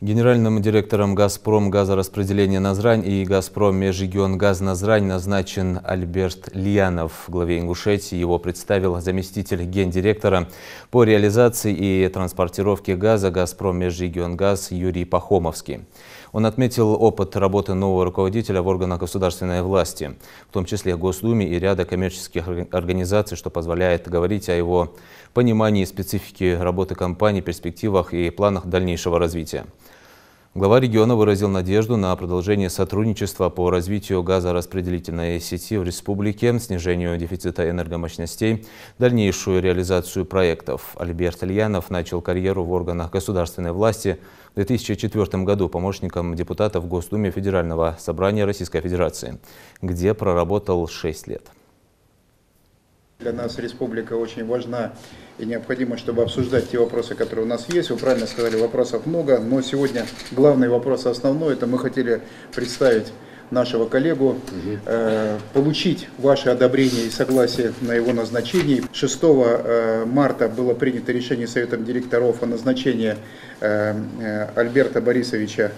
Генеральным директором «Газпром» газораспределения «Назрань» и «Газпром» Межрегионгаз «Назрань» назначен Альберт Льянов. Главе Ингушетии его представил заместитель гендиректора по реализации и транспортировке газа «Газпром» Межрегионгаз Юрий Пахомовский. Он отметил опыт работы нового руководителя в органах государственной власти, в том числе Госдуме и ряда коммерческих организаций, что позволяет говорить о его понимании специфики работы компании, перспективах и планах дальнейшего развития. Глава региона выразил надежду на продолжение сотрудничества по развитию газораспределительной сети в республике, снижению дефицита энергомощностей, дальнейшую реализацию проектов. Альберт Ильянов начал карьеру в органах государственной власти в 2004 году помощником депутата в Госдуме Федерального собрания Российской Федерации, где проработал 6 лет. Для нас республика очень важна и необходимо, чтобы обсуждать те вопросы, которые у нас есть. Вы правильно сказали, вопросов много, но сегодня главный вопрос основной, это мы хотели представить нашего коллегу, э, получить ваше одобрение и согласие на его назначение. 6 э, марта было принято решение Советом директоров о назначении э, э Альберта Борисовича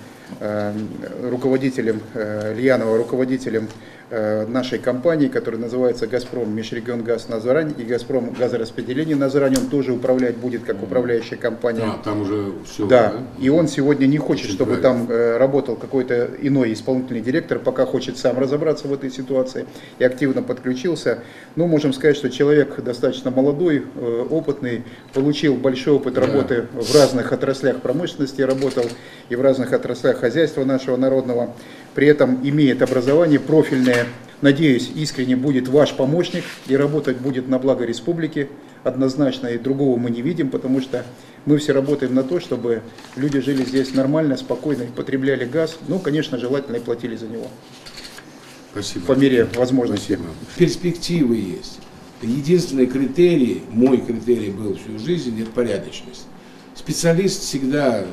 руководителем, э, Льянова руководителем Э, нашей компании, которая называется «Газпром Межрегионгаз Назарань» и «Газпром Газораспределение Назарань». Он тоже управлять будет как управляющая компания. А, там уже все. Да, да? и он сегодня не хочет, Очень чтобы правильно. там э, работал какой-то иной исполнительный директор, пока хочет сам разобраться в этой ситуации и активно подключился. Ну, можем сказать, что человек достаточно молодой, э, опытный, получил большой опыт да. работы в разных отраслях промышленности, работал и в разных отраслях хозяйства нашего народного при этом имеет образование профильное. Надеюсь, искренне будет ваш помощник и работать будет на благо республики. Однозначно и другого мы не видим, потому что мы все работаем на то, чтобы люди жили здесь нормально, спокойно, потребляли газ. Ну, конечно, желательно и платили за него. Спасибо. По мере возможности. Спасибо. Перспективы есть. Единственный критерий, мой критерий был всю жизнь, это порядочность. Специалист всегда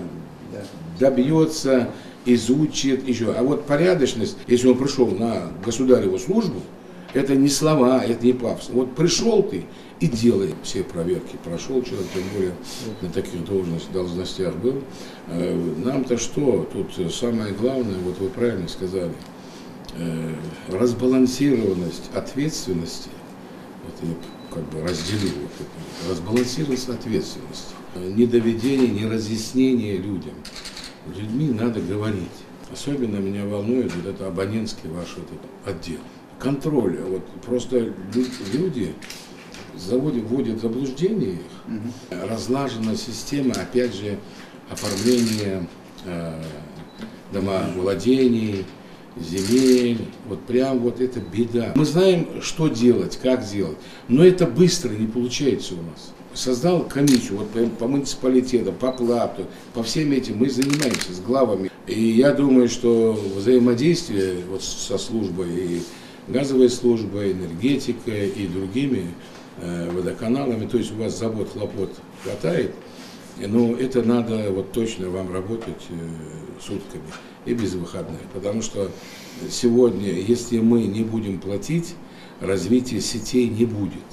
добьется изучит, еще. А вот порядочность, если он пришел на государеву службу, это не слова, это не пафос. Вот пришел ты и делай все проверки. Прошел человек, тем более на таких должностях, должностях был. Э, нам-то что? Тут самое главное, вот вы правильно сказали, э, разбалансированность ответственности, вот я как бы разделил вот это, разбалансированность ответственности, недоведение, не разъяснение людям людьми надо говорить. Особенно меня волнует вот это абонентский ваш вот этот отдел. Контроль. Вот просто люди заводят, вводят в заблуждение их. Угу. Разлажена система, опять же, оформления э, домовладений, земель. Вот прям вот это беда. Мы знаем, что делать, как делать, но это быстро не получается у нас создал комиссию вот по, по муниципалитетам, по плату, по всем этим мы занимаемся с главами. И я думаю, что взаимодействие вот со службой и газовой службой, энергетикой и другими э, водоканалами, то есть у вас забот, хлопот хватает, но это надо вот точно вам работать э, сутками и без выходных, потому что сегодня, если мы не будем платить, развития сетей не будет.